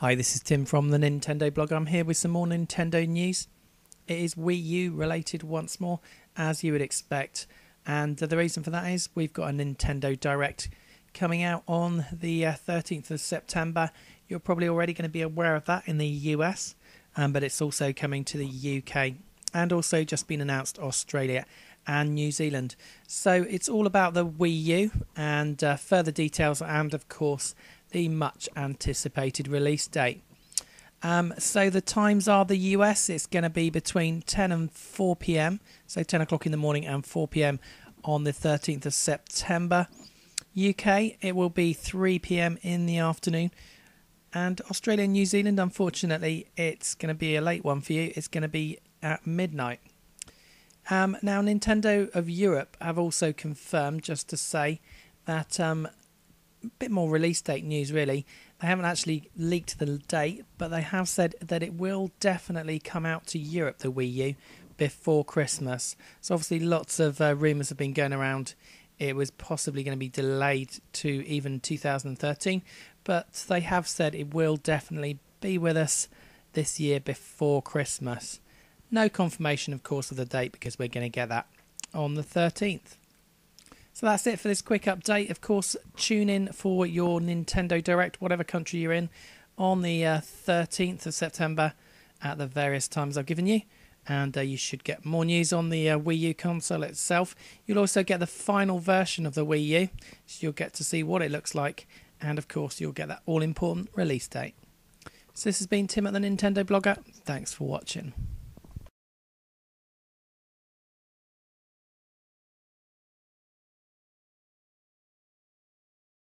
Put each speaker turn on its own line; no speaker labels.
Hi, this is Tim from the Nintendo blog. I'm here with some more Nintendo news. It is Wii U related once more, as you would expect. And the reason for that is we've got a Nintendo Direct coming out on the uh, 13th of September. You're probably already going to be aware of that in the US, um, but it's also coming to the UK and also just been announced Australia and New Zealand. So it's all about the Wii U and uh, further details, and of course, the much anticipated release date. Um, so the times are the US, it's going to be between 10 and 4 pm, so 10 o'clock in the morning and 4 pm on the 13th of September. UK, it will be 3 pm in the afternoon. And Australia and New Zealand, unfortunately, it's going to be a late one for you. It's going to be at midnight. Um, now, Nintendo of Europe have also confirmed, just to say, that um, bit more release date news really. They haven't actually leaked the date, but they have said that it will definitely come out to Europe, the Wii U, before Christmas. So obviously lots of uh, rumours have been going around. It was possibly going to be delayed to even 2013, but they have said it will definitely be with us this year before Christmas. No confirmation, of course, of the date because we're going to get that on the 13th. So that's it for this quick update. Of course, tune in for your Nintendo Direct, whatever country you're in, on the uh, 13th of September at the various times I've given you. And uh, you should get more news on the uh, Wii U console itself. You'll also get the final version of the Wii U, so you'll get to see what it looks like. And of course, you'll get that all important release date. So, this has been Tim at the Nintendo Blogger. Thanks for watching.